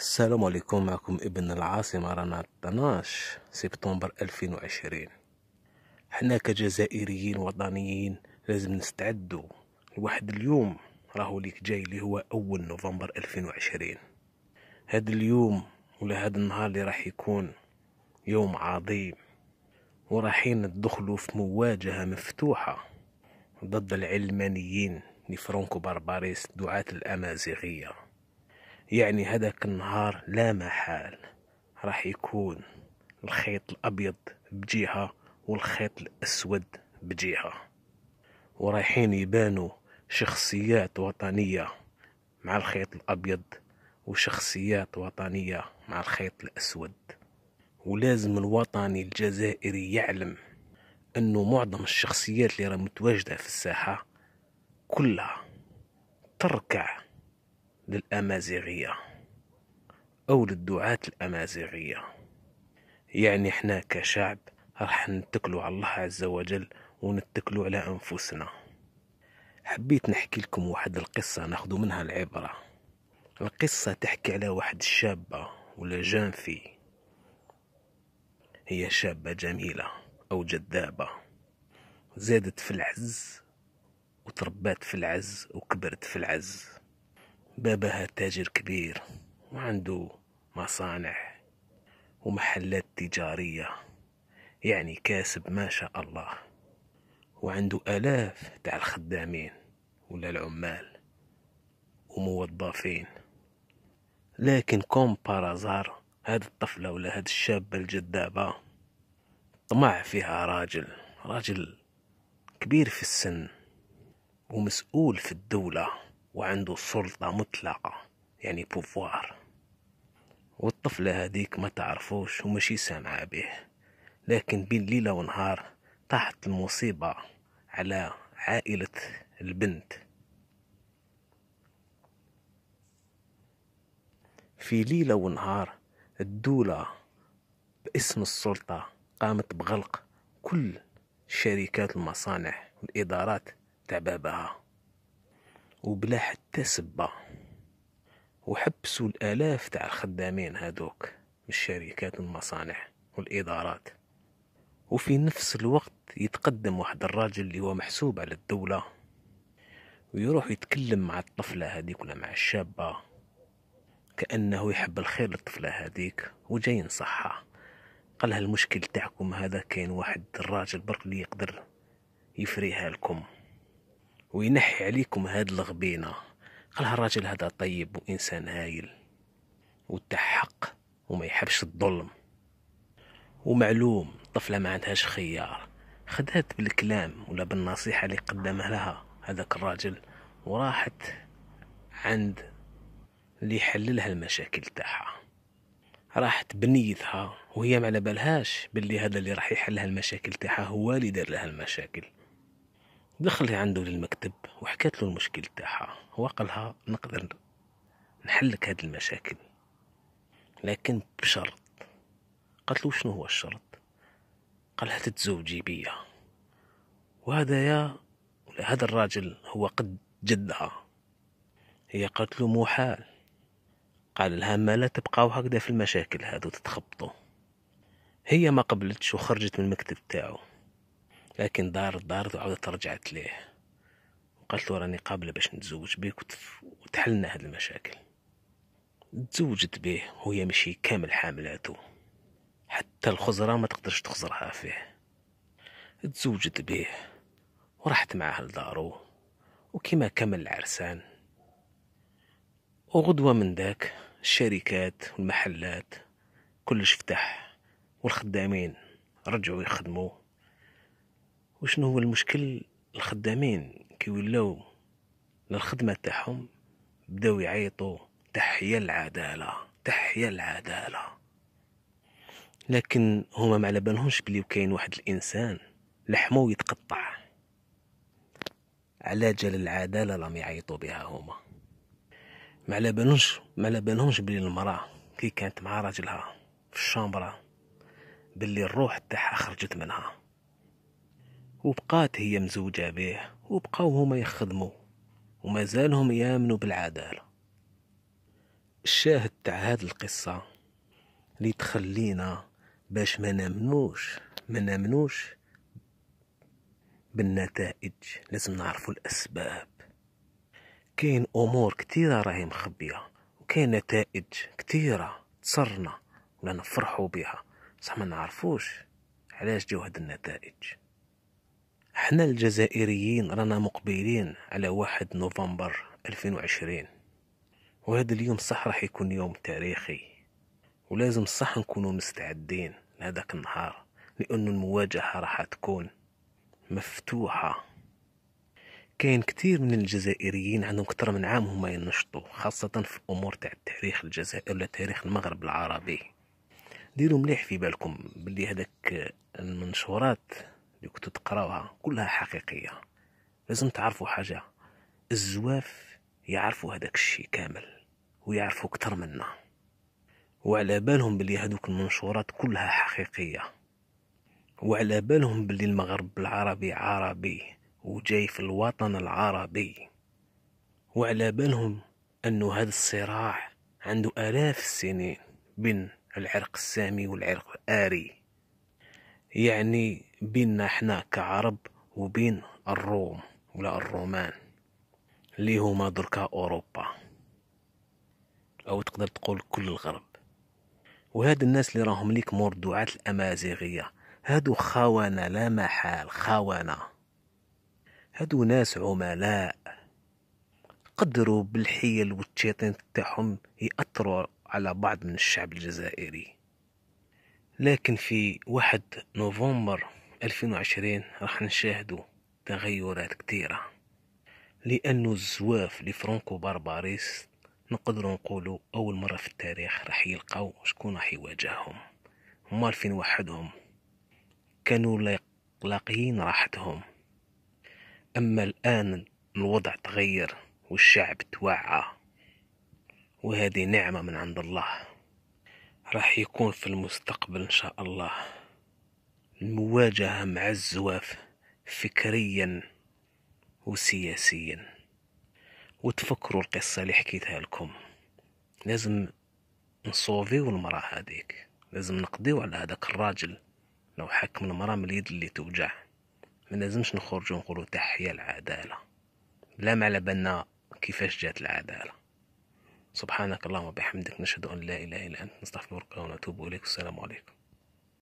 السلام عليكم معكم ابن العاصمة رانا 12 سبتمبر 2020 حنا كجزائريين وطنيين لازم نستعدوا لواحد اليوم راهو ليك جاي اللي هو أول نوفمبر 2020 هاد اليوم ولا هاد النهار اللي راح يكون يوم عظيم. وراحين ندخلوا في مواجهة مفتوحة ضد العلمانيين لفرانكو بارباريس دعاة الأمازيغية. يعني هذاك النهار لا محال. راح يكون الخيط الأبيض بجهة والخيط الأسود بجهة ورايحين يبانوا شخصيات وطنية مع الخيط الأبيض وشخصيات وطنية مع الخيط الأسود. ولازم الوطني الجزائري يعلم أنه معظم الشخصيات اللي راه متواجدة في الساحة كلها تركع للأمازيغية أو للدعاة الأمازيغية. يعني إحنا كشعب راح نتكلوا على الله عز وجل ونتكلوا على أنفسنا. حبيت نحكي لكم واحد القصة ناخذ منها العبرة. القصة تحكي على واحد الشابة ولا جانفي هي شابة جميلة أو جذابة. زادت في العز وتربات في العز وكبرت في العز. بابها تاجر كبير وعنده مصانع ومحلات تجارية يعني كاسب ما شاء الله. وعنده آلاف تاع الخدامين ولا العمال وموظفين. لكن comme par hasard هاد الطفلة ولا هاد الشابة الجذابة طمع فيها راجل راجل كبير في السن ومسؤول في الدولة. وعنده سلطة مطلقة يعني pouvoir. والطفلة هذيك ما تعرفوش ومشي سامعة به. لكن بين ليلة ونهار طاحت المصيبة على عائلة البنت. في ليلة ونهار الدولة باسم السلطة قامت بغلق كل شركات المصانع والإدارات تاع بابها. وبلا حتى سبة وحبسوا الآلاف تاع الخدامين هادوك من الشركات والمصانع والإدارات. وفي نفس الوقت يتقدم واحد الراجل اللي هو محسوب على الدولة. ويروح يتكلم مع الطفلة هذيك ولا مع الشابة. كأنه يحب الخير للطفلة هذيك وجاي ينصحها قالها المشكل تاعكم هذا كاين واحد الراجل برك اللي يقدر يفريها لكم. وينحي عليكم هاد الغبينة. قالها الراجل هذا طيب وإنسان هايل وتحق وما يحبش الظلم. ومعلوم طفلة ما عندهاش خيار. خدات بالكلام ولا بالنصيحة اللي قدمها لها هذاك الراجل وراحت عند اللي يحللها المشاكل تاعها. راحت بنيتها وهي ما على بالهاش باللي هذا اللي راح يحلها المشاكل تاعها هو اللي دار لها المشاكل. دخل عنده للمكتب وحكت له المشكل تاعها. وقالها نقدر نحلك هاد المشاكل. لكن بشرط. قالت له شنو هو الشرط؟ قالها تتزوجي بيا. وهذا يا هذا الراجل هو قد جدها. هي قالت له محال قال لها ما لا تبقاو هكذا في المشاكل هذو تتخبطوا هي ما قبلتش وخرجت من المكتب تاعو. لكن دارت دارت وعاودت رجعت ليه. وقالت له راني قابلة باش نتزوج بيك وتحلنا هاد المشاكل. تزوجت به وهي مشي كامل حاملاته. حتى الخزرة ما تقدرش تخزرها فيه. تزوجت به ورحت معاه لدارو. وكما كمل العرسان. وغدوة من ذاك الشركات والمحلات كلش فتح والخدامين رجعوا يخدموا. وشنو هو المشكل؟ الخدامين كي ولاو للخدمة تاعهم بداو يعيطوا تحيا العدالة تحيا العدالة. لكن هما ما على بالهمش بلي كاين واحد الإنسان لحمو يتقطع. على جال العدالة لم يعيطوا بها هما. ما على بالهمش ما على بالهمش بلي المرأة كي كانت مع راجلها في الشامبرة باللي الروح تاعها خرجت منها. وبقات هي مزوجة به وبقاو هما يخدموا وما زالهم يامنوا بالعدالة الشاهد تاع هاد القصة اللي تخلينا باش ما نامنوش ما نامنوش بالنتائج. لازم نعرفوا الأسباب. كاين أمور كتيرة راهي مخبية وكاين نتائج كتيرة تصرنا ولا نفرحوا بها بصح ما نعرفوش؟ علاش جاو هاد النتائج؟ إحنا الجزائريين رانا مقبلين على واحد نوفمبر 2020 وهذا اليوم صح راح يكون يوم تاريخي ولازم صح نكونوا مستعدين لهذاك النهار لأن المواجهة راح تكون مفتوحة. كاين كتير من الجزائريين عندهم كتر من عام هما ينشطوا خاصة في أمور تاع تاريخ الجزائر ولا تاريخ المغرب العربي. ديروا مليح في بالكم بلي هذاك المنشورات اللي كنتوا تقراوها كلها حقيقية. لازم تعرفوا حاجة. الزواف يعرفوا هذاك الشي كامل ويعرفوا كتر منا. وعلى بالهم بلي هذوك المنشورات كلها حقيقية. وعلى بالهم بلي المغرب العربي عربي وجاي في الوطن العربي. وعلى بالهم أنه هذا الصراع عنده آلاف السنين بين العرق السامي والعرق الآري. يعني بيننا إحنا كعرب وبين الروم ولا الرومان. اللي هما دركا أوروبا؟ أو تقدر تقول كل الغرب. وهاد الناس اللي راهم ليك مردوعات الأمازيغية. هادو خونة لا محال خونة هادو ناس عملاء. قدروا بالحيل والتشيطين تاعهم يأثروا على بعض من الشعب الجزائري. لكن في واحد نوفمبر 2020 راح نشاهدوا تغيرات كثيرة لأنه الزواف لفرانكو بارباريس نقدر نقولوا أول مرة في التاريخ راح يلقاو شكون راح يواجههم. هما عارفين وحدهم. كانوا لاقيين راحتهم. أما الآن الوضع تغير والشعب توعى. وهذه نعمة من عند الله. راح يكون في المستقبل إن شاء الله. المواجهة مع الزواف فكريا وسياسيا. وتفكروا القصة اللي حكيتها لكم. لازم نصوفيو المرأة هذيك. لازم نقضيو على هذاك الراجل. لو حكم المرأة من اليد اللي توجع. ما لازمش نخرج ونقولوا تحيا العدالة. لا ما على بالنا كيفاش جات العدالة. سبحانك اللهم وبحمدك نشهد أن لا إله إلا أنت نستغفرك ونتوب إليك. السلام عليكم.